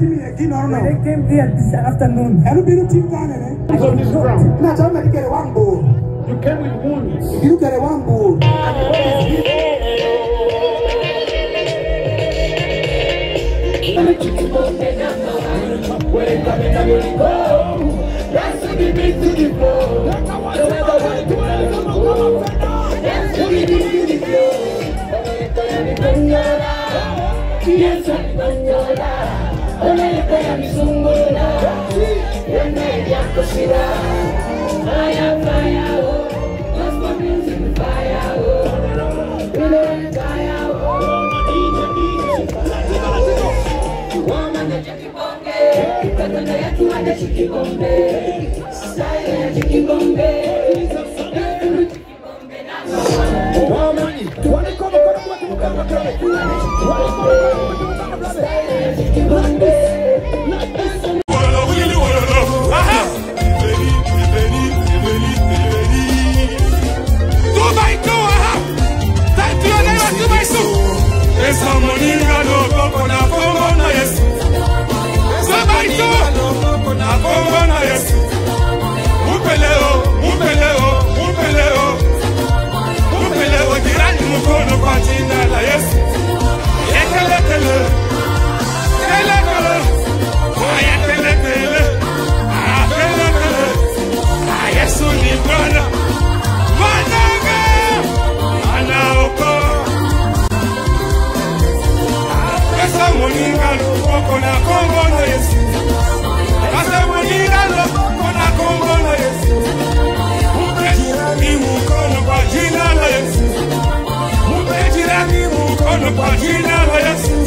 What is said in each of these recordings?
timie kinono When they came here this afternoon, enu biru tim kanene on this ground. na chama dikere wambo You came with wounds. unanipea msungula, yende yako shida, fire fire oh, gospel music fire oh, glory fire oh, woman ya chakibonge, katanga ya kiwanda chikibonge kona kongono yesu. Kasemwenyingalo kona kongono yesu. Mupe jirani mukono kwa jina la yesu. Mupe jirani mukono kwa jina la yesu.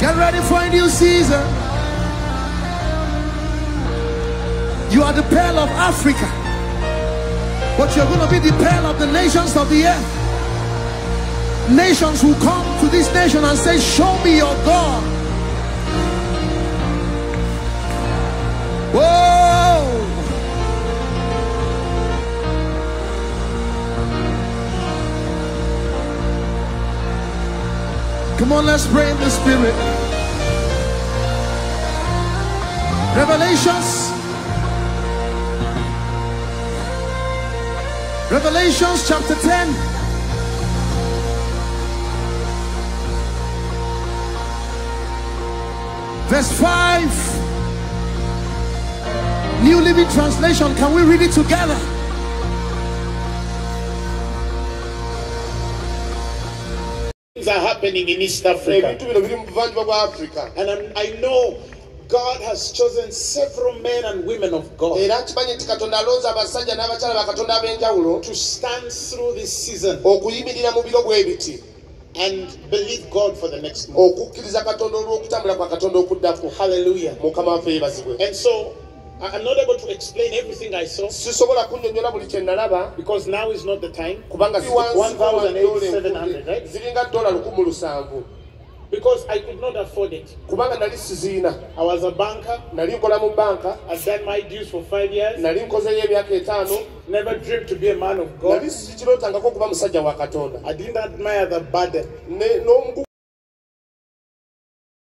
Get ready for a new season. You are the pearl of Africa, but you're going to be the pearl of the nations of the earth. Nations will come to this nation and say, Show me your God. Whoa! Come on, let's pray in the spirit. Revelations. Revelations chapter 10. Verse 5. New Living Translation. Can we read it together? Things are happening in East Africa. ebintu bino biri mu buvanjuba bwa africa And I'm- I know God has chosen several men and women of God era nkimanyi nti katonda alonze abasajja n'abakyala bakatonda ab'enjawulo to stand through this season okuyimirira mu biro bwe biti and believe God for the next month. okukkiriza katonda olw'okutambula kwa katonda okuddako Hallelujah. mukama waffe yeebazibwe And so I'm not able to explain everything I saw sisobola kunnyonnyola buli kye nalaba because now is not the time. kubanga ziri wansi wa dola 1,700, right? ziringa dola lukumi lusanvu Because I could not afford it. kubanga nali siziina I was a banker. nali nkola mu banka I've done my dues for five years. nali nkozeyo emyaka etaano Never dreamed to be a man of God. nali sikirootangako okuba musajja wa katonda I didn't admire the burden. Ne- n'omugu